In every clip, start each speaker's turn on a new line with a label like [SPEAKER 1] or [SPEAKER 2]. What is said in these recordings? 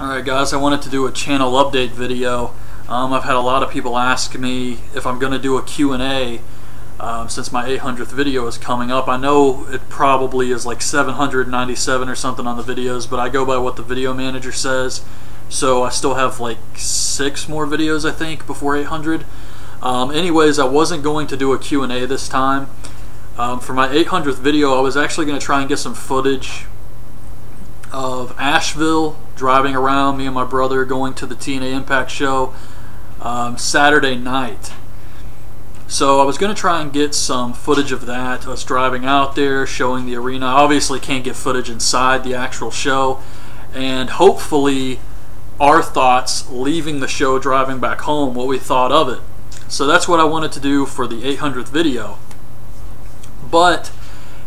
[SPEAKER 1] Alright guys, I wanted to do a channel update video. Um, I've had a lot of people ask me if I'm going to do a Q&A um, since my 800th video is coming up. I know it probably is like 797 or something on the videos, but I go by what the video manager says. So I still have like six more videos I think before 800. Um, anyways, I wasn't going to do a Q&A this time. Um, for my 800th video, I was actually going to try and get some footage of Asheville, driving around, me and my brother going to the TNA Impact show um, Saturday night. So I was going to try and get some footage of that, us driving out there, showing the arena. I obviously can't get footage inside the actual show, and hopefully our thoughts leaving the show, driving back home, what we thought of it. So that's what I wanted to do for the 800th video. But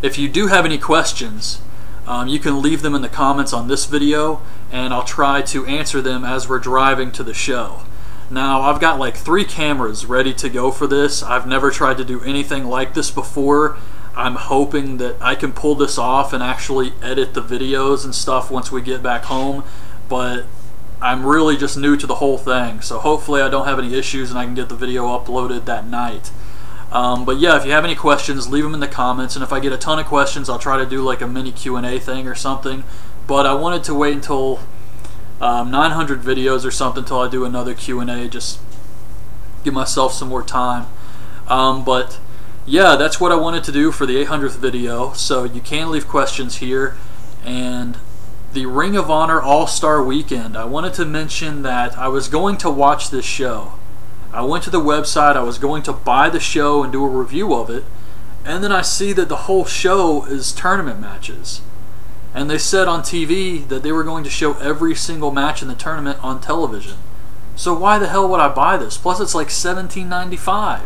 [SPEAKER 1] if you do have any questions, um, you can leave them in the comments on this video and I'll try to answer them as we're driving to the show. Now I've got like three cameras ready to go for this. I've never tried to do anything like this before. I'm hoping that I can pull this off and actually edit the videos and stuff once we get back home but I'm really just new to the whole thing so hopefully I don't have any issues and I can get the video uploaded that night. Um, but yeah, if you have any questions, leave them in the comments. And if I get a ton of questions, I'll try to do like a mini Q&A thing or something. But I wanted to wait until um, 900 videos or something until I do another Q&A. Just give myself some more time. Um, but yeah, that's what I wanted to do for the 800th video. So you can leave questions here. And the Ring of Honor All-Star Weekend. I wanted to mention that I was going to watch this show. I went to the website, I was going to buy the show and do a review of it, and then I see that the whole show is tournament matches. And they said on TV that they were going to show every single match in the tournament on television. So why the hell would I buy this? Plus it's like $17.95.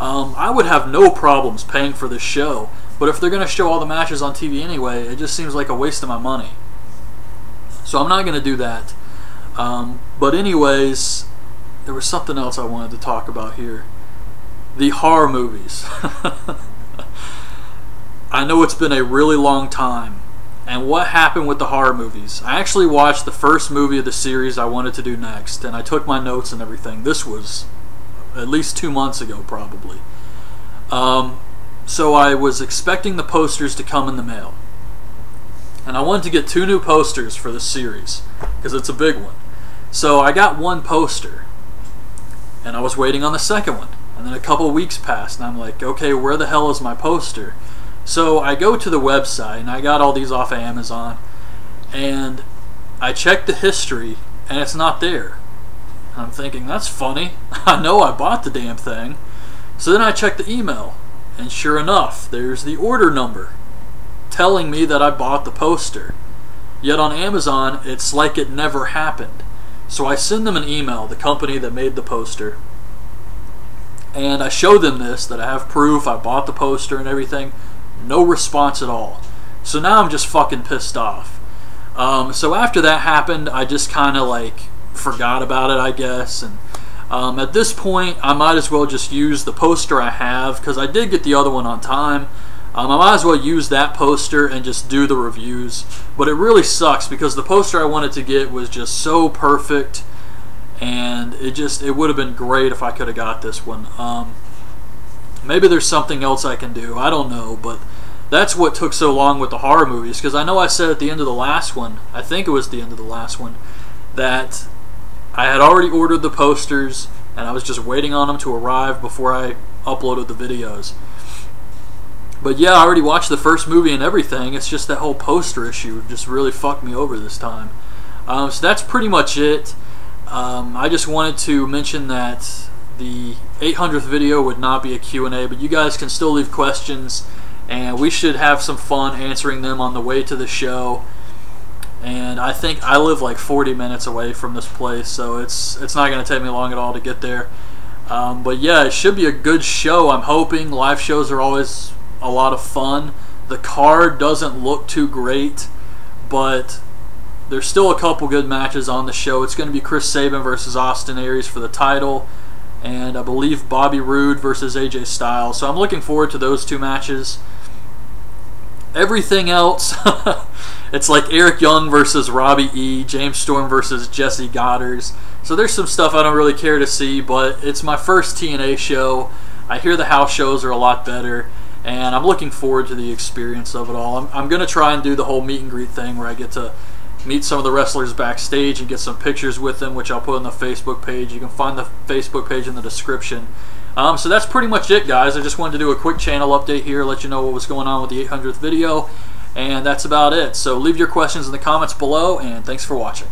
[SPEAKER 1] Um, I would have no problems paying for this show, but if they're going to show all the matches on TV anyway, it just seems like a waste of my money. So I'm not going to do that. Um, but anyways, there was something else I wanted to talk about here. The horror movies. I know it's been a really long time. And what happened with the horror movies? I actually watched the first movie of the series I wanted to do next, and I took my notes and everything. This was at least two months ago, probably. Um, so I was expecting the posters to come in the mail. And I wanted to get two new posters for this series, because it's a big one. So I got one poster, and I was waiting on the second one. And then a couple weeks passed, and I'm like, okay, where the hell is my poster? So I go to the website, and I got all these off of Amazon, and I check the history, and it's not there. I'm thinking, that's funny. I know I bought the damn thing. So then I check the email, and sure enough, there's the order number telling me that I bought the poster. Yet on Amazon, it's like it never happened. So I send them an email, the company that made the poster, and I show them this, that I have proof, I bought the poster and everything. No response at all. So now I'm just fucking pissed off. Um, so after that happened, I just kind of like forgot about it, I guess. And um, at this point, I might as well just use the poster I have because I did get the other one on time. Um, I might as well use that poster and just do the reviews. But it really sucks because the poster I wanted to get was just so perfect. And it just, it would have been great if I could have got this one. Um, maybe there's something else I can do. I don't know. But that's what took so long with the horror movies. Because I know I said at the end of the last one, I think it was the end of the last one, that I had already ordered the posters and I was just waiting on them to arrive before I uploaded the videos. But yeah, I already watched the first movie and everything. It's just that whole poster issue just really fucked me over this time. Um, so that's pretty much it. Um, I just wanted to mention that the 800th video would not be a Q&A, but you guys can still leave questions, and we should have some fun answering them on the way to the show. And I think I live like 40 minutes away from this place, so it's it's not going to take me long at all to get there. Um, but yeah, it should be a good show. I'm hoping live shows are always a lot of fun. The card doesn't look too great, but there's still a couple good matches on the show. It's going to be Chris Sabin versus Austin Aries for the title, and I believe Bobby Roode versus AJ Styles. So I'm looking forward to those two matches. Everything else it's like Eric Young versus Robbie E, James Storm versus Jesse Godderz. So there's some stuff I don't really care to see, but it's my first TNA show. I hear the house shows are a lot better, and I'm looking forward to the experience of it all. I'm, I'm going to try and do the whole meet and greet thing where I get to meet some of the wrestlers backstage and get some pictures with them, which I'll put on the Facebook page. You can find the Facebook page in the description. Um, so that's pretty much it, guys. I just wanted to do a quick channel update here, let you know what was going on with the 800th video, and that's about it. So leave your questions in the comments below, and thanks for watching.